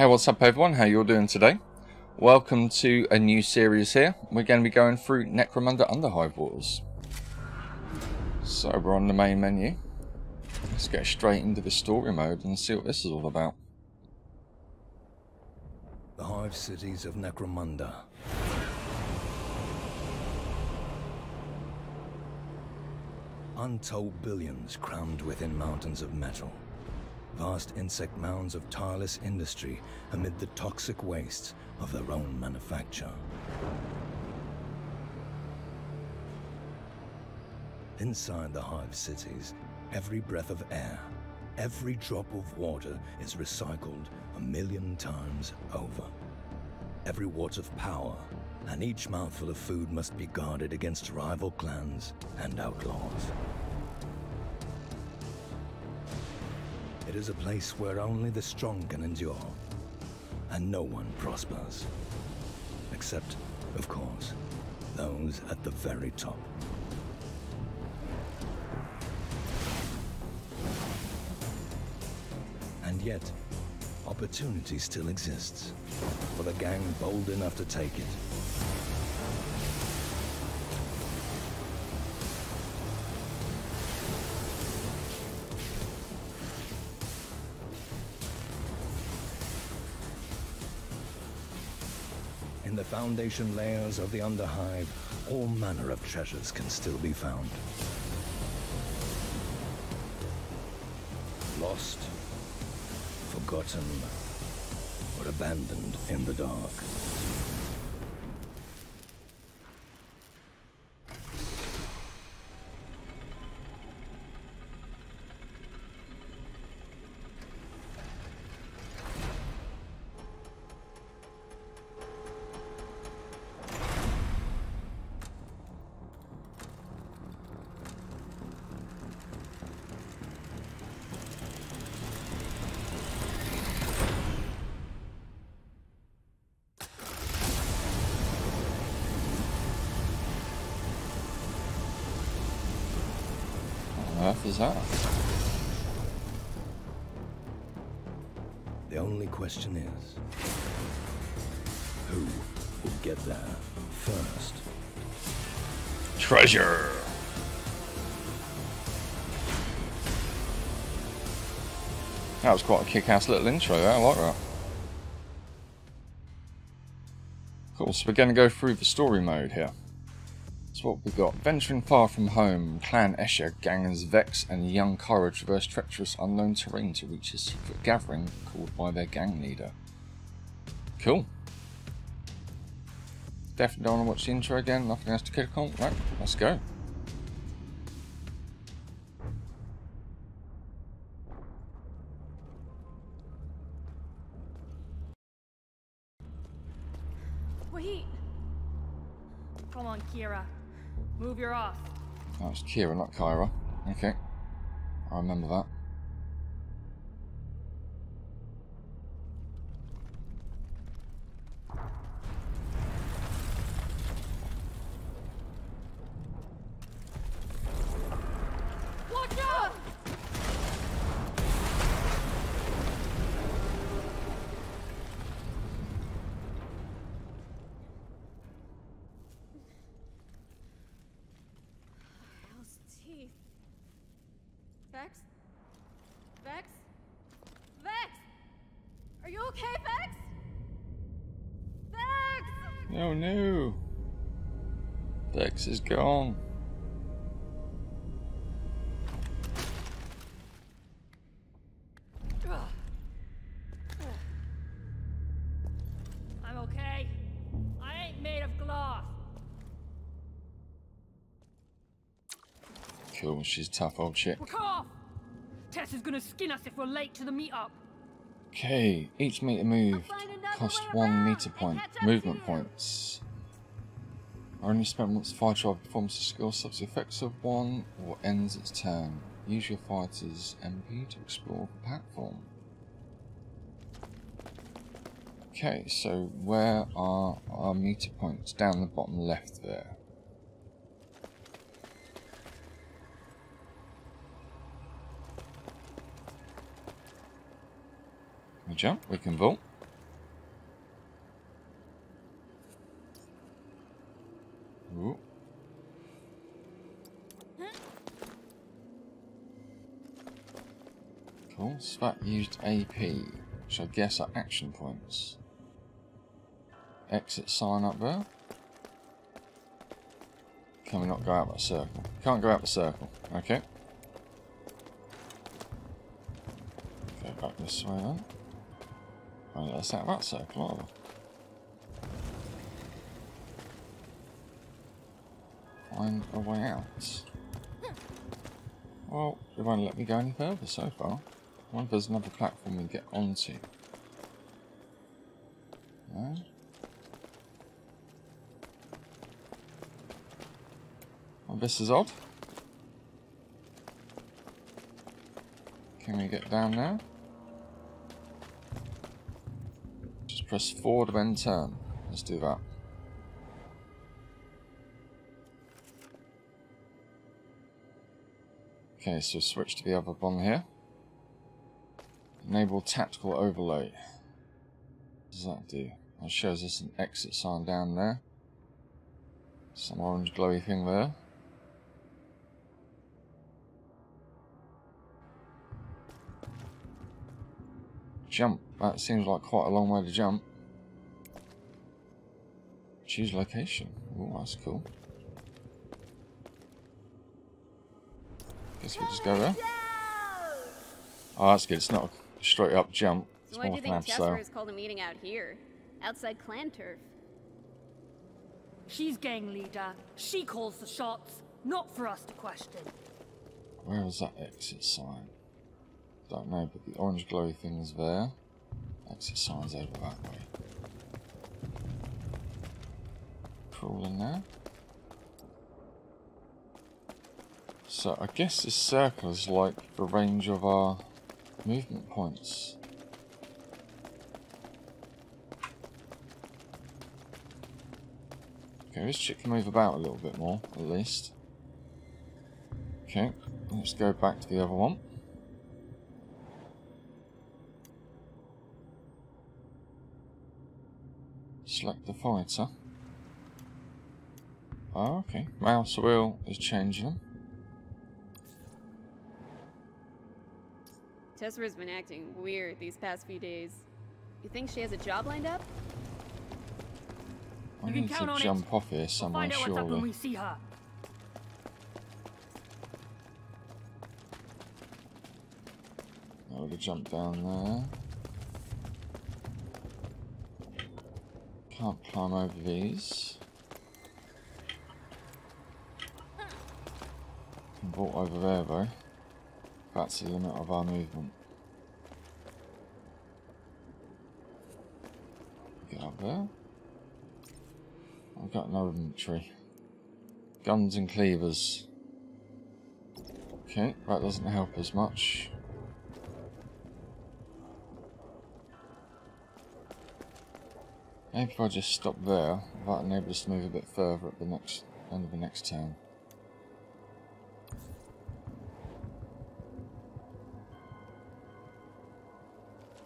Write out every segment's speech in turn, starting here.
Hey, what's up everyone? How you all doing today? Welcome to a new series here. We're going to be going through Necromunda Underhive Wars. So we're on the main menu. Let's get straight into the story mode and see what this is all about. The hive cities of Necromunda. Untold billions crammed within mountains of metal. Vast insect mounds of tireless industry amid the toxic wastes of their own manufacture. Inside the hive cities, every breath of air, every drop of water is recycled a million times over. Every watt of power and each mouthful of food must be guarded against rival clans and outlaws. It is a place where only the strong can endure, and no one prospers. Except, of course, those at the very top. And yet, opportunity still exists for the gang bold enough to take it. The foundation layers of the Underhive, all manner of treasures can still be found. Lost, forgotten, or abandoned in the dark. Earth is that? The only question is, who will get there first? Treasure! That was quite a kick-ass little intro there, I like that. Cool, so we're going to go through the story mode here. So what we got. Venturing far from home, Clan Escher, gangers Vex and young Kyra traverse treacherous unknown terrain to reach a secret gathering called by their gang leader. Cool. Definitely don't want to watch the intro again, nothing else to click on. Right, let's go. Wait! Come on, Kira. Move your off. That was Kira, not Kyra. Okay. I remember that. Watch out! Hell's teeth. Vex? Vex? Vex! Are you okay, Vex? Vex! Oh no! Vex is gone. I'm okay. I ain't made of glass. Cool, she's a tough old chick. Tess is gonna skin us if we're late to the meetup. Okay, each meter moved cost one meter point. Movement points. I only spent once the fire drive performs a skill stops the effects of one or ends its turn. Use your fighter's MP to explore the platform. Okay, so where are our meter points? Down the bottom left there. jump, we can vault. Ooh. Cool, Spat used AP, which I guess are action points. Exit sign up there. Can we not go out that circle? Can't go out the circle, okay. Go back this way then. Oh, let's out that circle? Find a way out. Well, they won't let me go any further so far. I wonder if there's another platform we get onto. No? Well, this is odd. Can we get down now? Press forward then turn. Let's do that. Okay, so switch to the other one here. Enable tactical overlay. What does that do? It shows us an exit sign down there. Some orange glowy thing there. Jump. That seems like quite a long way to jump. Choose location. Oh, that's cool. Guess we'll just go there. Oh, that's good. It's not a straight up jump. It's So why do you think abseil. Tesser's called a meeting out here? Outside clan turf. She's gang leader. She calls the shots. Not for us to question. Where is that exit sign? Don't know, but the orange glowy thing is there. Exit sign's over that way. Crawl in there. So I guess this circle is like the range of our movement points. Okay, this chick can move about a little bit more, at least. Okay, let's go back to the other one. Select the fighter. Oh, okay. Mouse wheel is changing them. Tessera's been acting weird these past few days. You think she has a job lined up? I You can need count to on it. jump off here We'll somewhere, find out what's up when we see her. I would have jumped down there. Can't climb over these. Can vault over there though. That's the limit of our movement. Get up there. I've got no inventory. Guns and cleavers. Okay, that doesn't help as much. Maybe if I just stop there, that enables us to move a bit further at the next end of the next turn.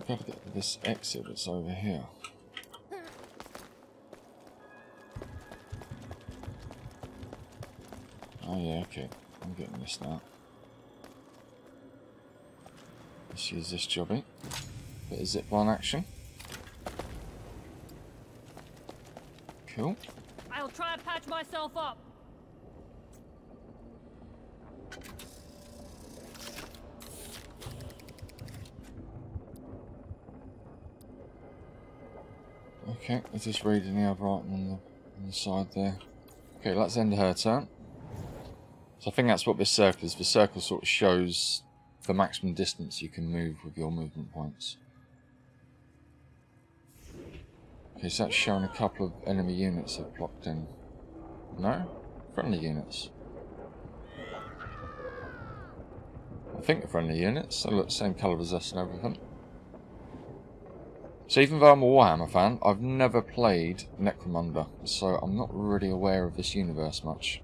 I've got to get to this exit that's over here. Oh yeah, okay. I'm getting this now. Let's use this jobby. Eh? Bit of zip line action. Cool. I'll try and patch myself up. Okay, let's just read any other item on the, on the side there. Okay, let's end her turn. So I think that's what this circle is. The circle sort of shows the maximum distance you can move with your movement points. Okay, that showing a couple of enemy units have blocked in. No? Friendly units. I think they're friendly units. They look the same colour as us and everything. So even though I'm a Warhammer fan, I've never played Necromunda, so I'm not really aware of this universe much.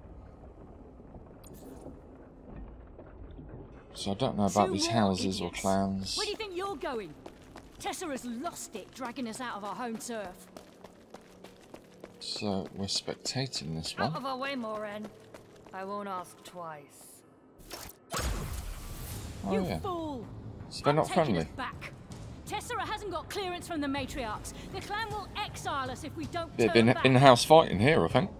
So I don't know about Two these houses or clans. Where do you think you're going? Tessa has lost it, dragging us out of our home turf. So we're spectating this one. Out of our way, Moran. I won't ask twice. Oh you yeah. fool! So they're not friendly. back. Tessera hasn't got clearance from the matriarchs. The clan will exile us if we don't They've been in-house fighting here, I think.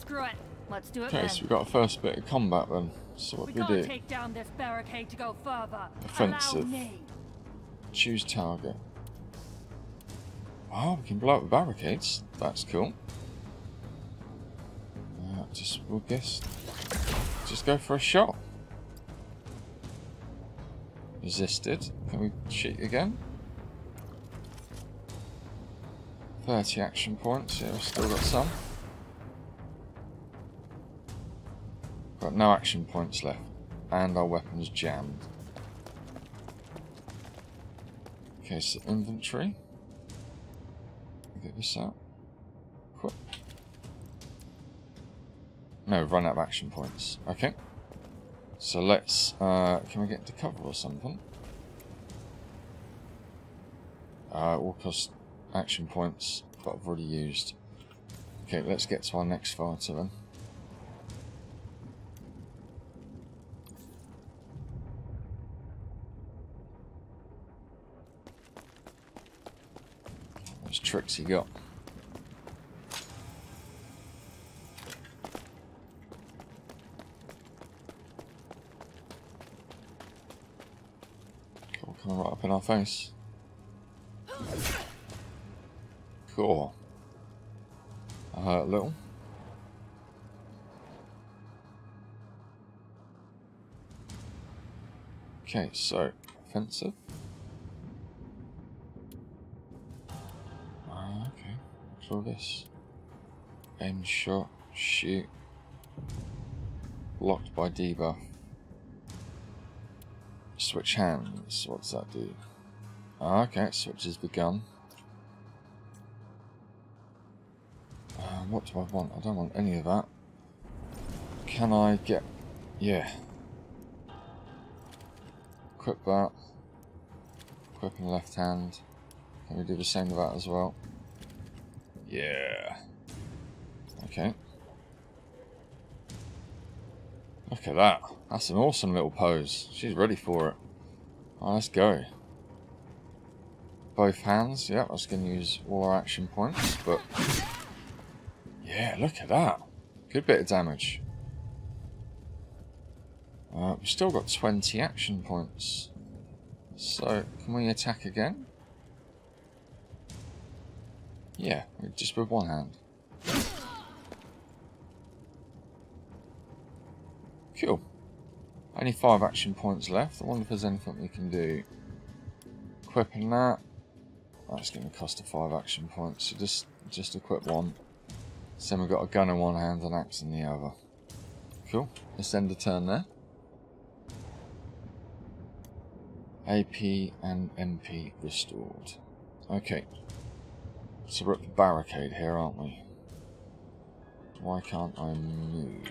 Screw it. Let's do it Okay, then. so we've got a first bit of combat then. So what we do we do? take down this barricade to go further. Offensive. Allow me. Choose target. Oh, we can blow up the barricades. That's cool. Uh, just, we'll guess. Just go for a shot. Resisted. Can we shoot again? 30 action points. Yeah, we've still got some. Got no action points left. And our weapon's jammed. Okay, so inventory. Get this out. Quick. No, run out of action points. Okay. So let's, uh, can we get into cover or something? Uh, will cost action points, but I've already used. Okay, let's get to our next fighter then. Tricks he got? Cool, coming right up in our face. Cool. I hurt a little. Okay, so offensive. Control this. Aim shot, shoot. Blocked by debuff. Switch hands. What does that do? Ah, okay, switch switches begun. Uh, what do I want? I don't want any of that. Can I get... Yeah. Equip that. Equip in left hand. Can we do the same with that as well? Yeah. Okay. Look at that. That's an awesome little pose. She's ready for it. Let's go. Both hands. Yep, I was going to use all our action points, but... Yeah, look at that. Good bit of damage. Uh, we've still got 20 action points. So, can we attack again? Yeah, just with one hand. Cool. Only five action points left. I wonder if there's anything we can do. Equipping that. That's going to cost a five action points. So just, just equip one. Then we've got a gun in one hand and an axe in the other. Cool. Let's end the turn there. AP and MP restored. Okay. So we're at the barricade here, aren't we? Why can't I move?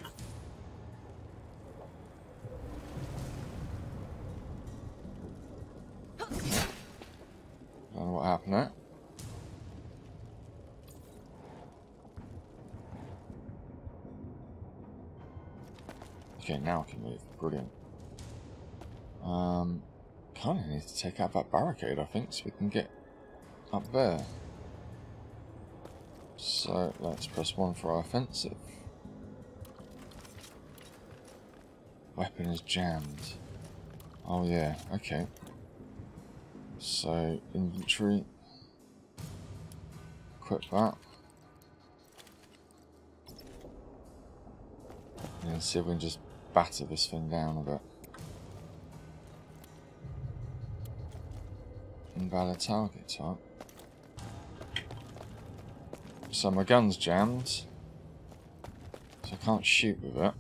What happened there. Okay, now I can move. Brilliant. Um, kind of need to take out that barricade, I think, so we can get up there. So, let's press 1 for our offensive. Weapon is jammed. Oh yeah, okay. So, inventory. Equip that. And see if we can just batter this thing down a bit. Invalid target type. So my gun's jammed. So I can't shoot with it.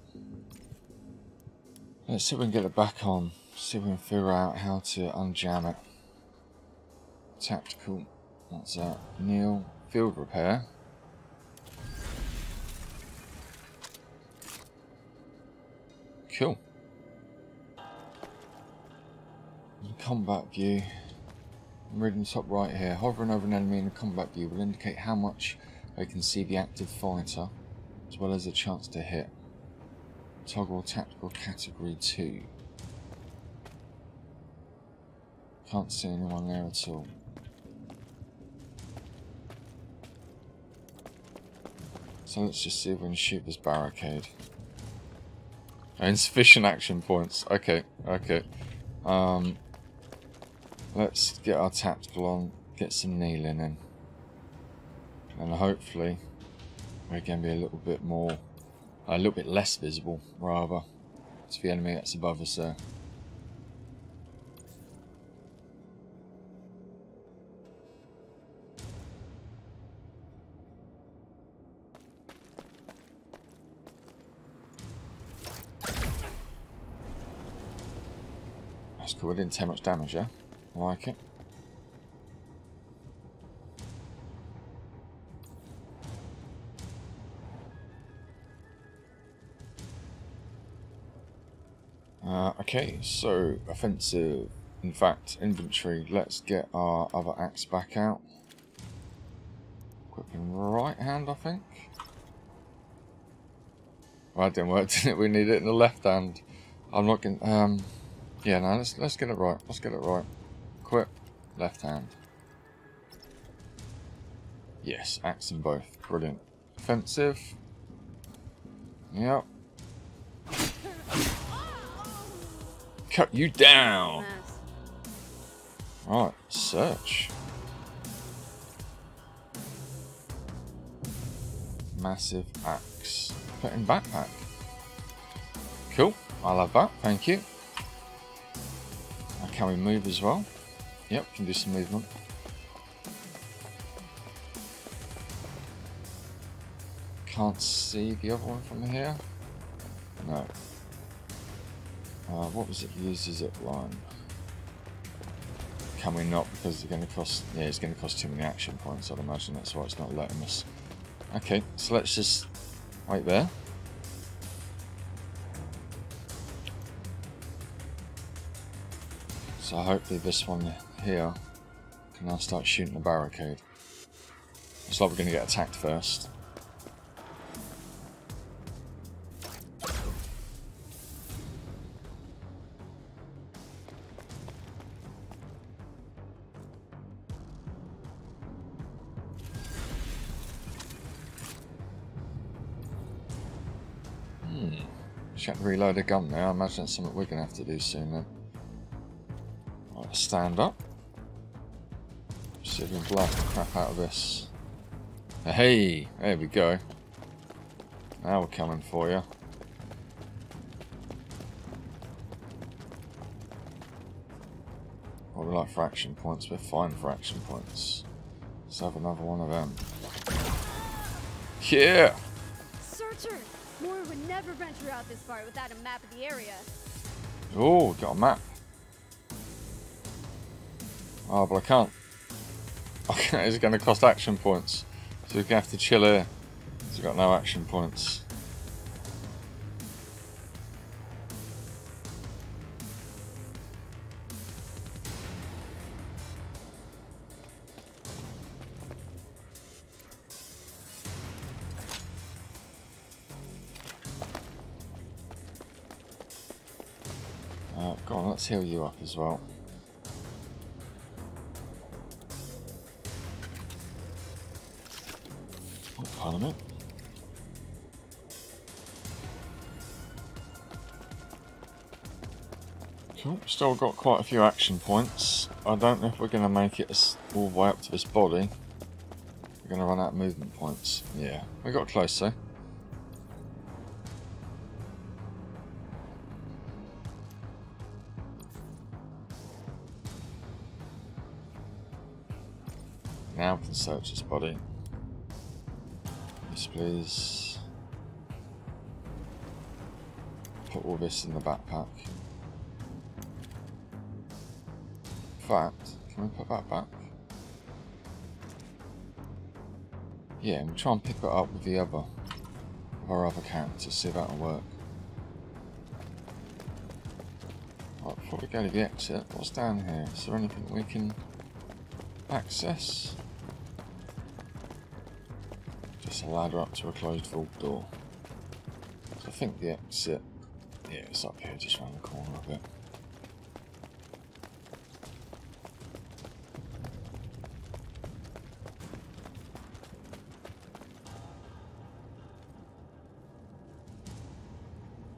Let's see if we can get it back on. See if we can figure out how to unjam it. Tactical. What's that? Neil. Field repair. Cool. Combat view. I'm reading top right here. Hovering over an enemy in a combat view will indicate how much they can see the active fighter, as well as a chance to hit. Toggle tactical category 2. Can't see anyone there at all. So let's just see if we can shoot this barricade. Insufficient action points. Okay, okay. Um, let's get our tactical on, get some kneeling in. And hopefully we can be a little bit more, a little bit less visible, rather, to the enemy that's above us there. That's cool, it didn't take much damage, yeah? I like it. Okay, so offensive, in fact, inventory. Let's get our other axe back out. Equipping right hand, I think. Well, that didn't work, did it? We need it in the left hand. I'm not going. Um, yeah, no. Let's let's get it right. Let's get it right. Equip, left hand. Yes, axe in both. Brilliant. Offensive. Yep. Cut you down. Mess. Right, search. Massive axe. Put in backpack. Cool. I'll have that. Thank you. Now, can we move as well? Yep, can do some movement. Can't see the other one from here. No. Uh, what was it used as it line? Can we not because it's going to cost yeah it's going to cost too many action points I'd imagine that's why it's not letting us. Okay, so let's just wait there. So hopefully this one here can now start shooting the barricade. Looks like we're going to get attacked first. Reload a gun now. I imagine that's something we're going to have to do soon then. Right, stand up. See if we can blast the crap out of this. Hey, there we go. Now we're coming for you. What we like for action points, we're fine for action points. Let's have another one of them. Yeah! Searcher! Moore would never venture out this far without a map of the area. Oh, got a map. Oh, but I can't. Okay, it's going to cost action points. So we're going to have to chill here. So we've got no action points. Uh, go on, let's heal you up as well. Oh, pardon me. Cool, still got quite a few action points. I don't know if we're going to make it all the way up to this body. We're going to run out of movement points. Yeah, we got close though. Now we can search this body. Yes, please. Put all this in the backpack. In fact, can we put that back? Yeah, and try and pick it up with the other, with our other characters, see if that'll work. Right, before we go to the exit, what's down here? Is there anything we can access? a ladder up to a closed vault door. So I think the exit, yeah, it's up here, just around the corner of it.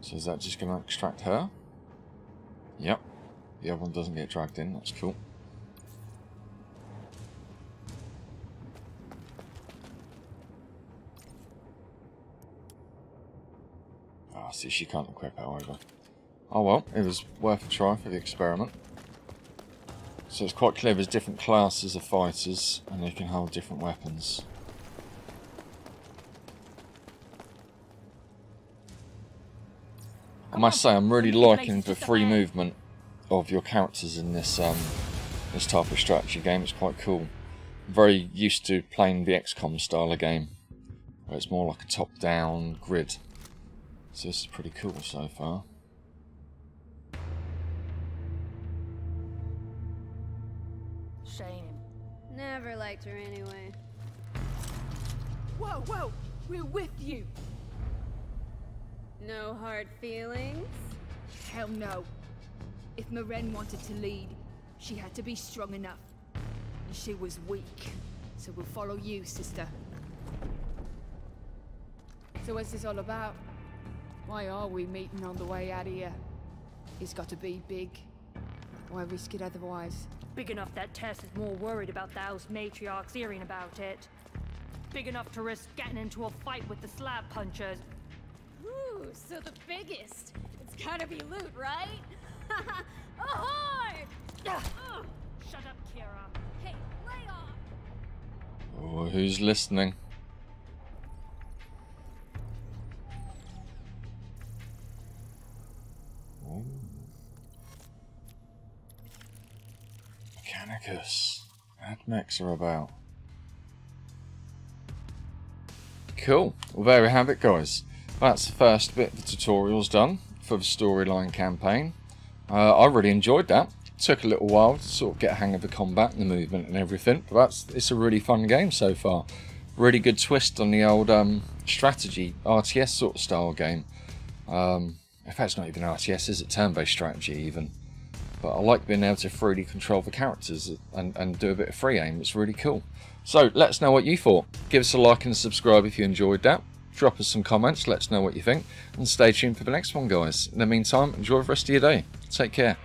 So is that just going to extract her? Yep. The other one doesn't get dragged in, that's cool. See, she can't equip either. Oh well, it was worth a try for the experiment. So it's quite clear there's different classes of fighters and they can hold different weapons. I must say I'm really liking the free movement of your characters in this um, this type of strategy game. It's quite cool. I'm very used to playing the XCOM style of game, where it's more like a top-down grid. So this is pretty cool so far. Shame. Never liked her anyway. Whoa, whoa! We're with you! No hard feelings? Hell no. If Maren wanted to lead, she had to be strong enough. And she was weak. So we'll follow you, sister. So what's this all about? Why are we meeting on the way out of here? It's got to be big. Why risk it otherwise? Big enough that Tess is more worried about the house matriarchs hearing about it. Big enough to risk getting into a fight with the slab punchers. Ooh, so the biggest. It's gotta be loot, right? Ahoy! Ugh. Shut up, Kira. Hey, lay off! Oh, who's listening? Mad are about. Cool. Well, there we have it, guys. That's the first bit of the tutorials done for the storyline campaign. Uh, I really enjoyed that. Took a little while to sort of get a hang of the combat and the movement and everything, but that's it's a really fun game so far. Really good twist on the old um, strategy RTS sort of style game. Um, in fact, it's not even RTS, is it? Turn-based strategy even. But I like being able to freely control the characters and, and do a bit of free aim. It's really cool. So let us know what you thought. Give us a like and subscribe if you enjoyed that. Drop us some comments, let us know what you think. And stay tuned for the next one, guys. In the meantime, enjoy the rest of your day. Take care.